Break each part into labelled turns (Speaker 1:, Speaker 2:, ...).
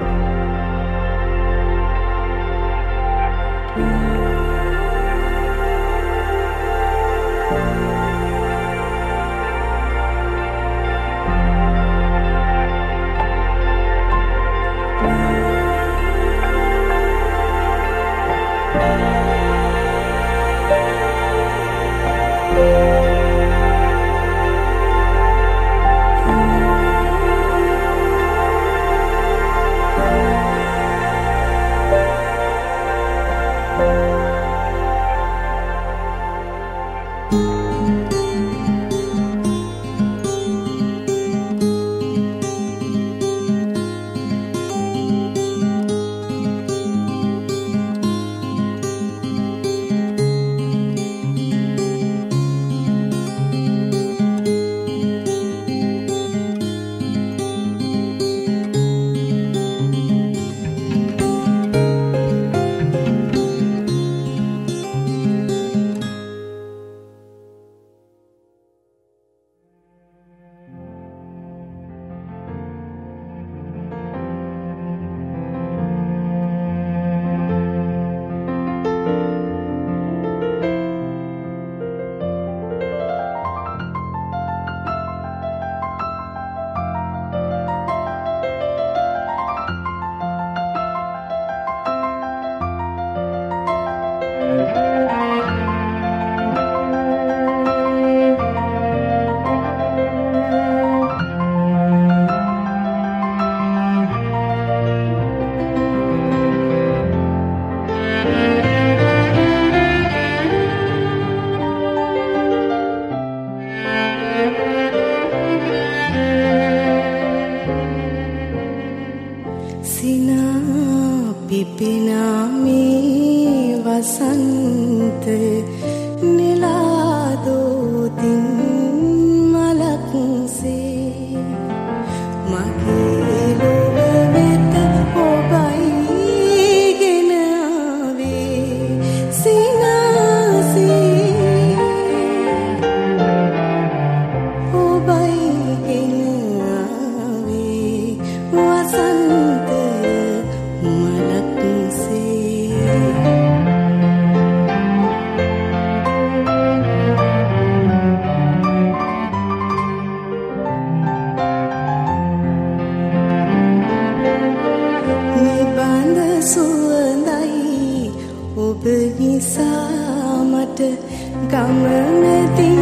Speaker 1: Música नामि वसन्ते। සුවඳයි ඔබ නිසා මට ගමන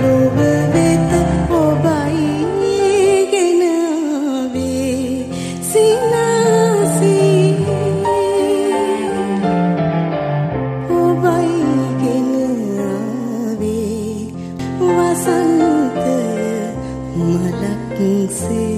Speaker 1: ලොව වෙත ඔබයි ගෙනාවේ සිනාසී. ඔබයි ගෙනාවේ වසන්තය මලක්සේ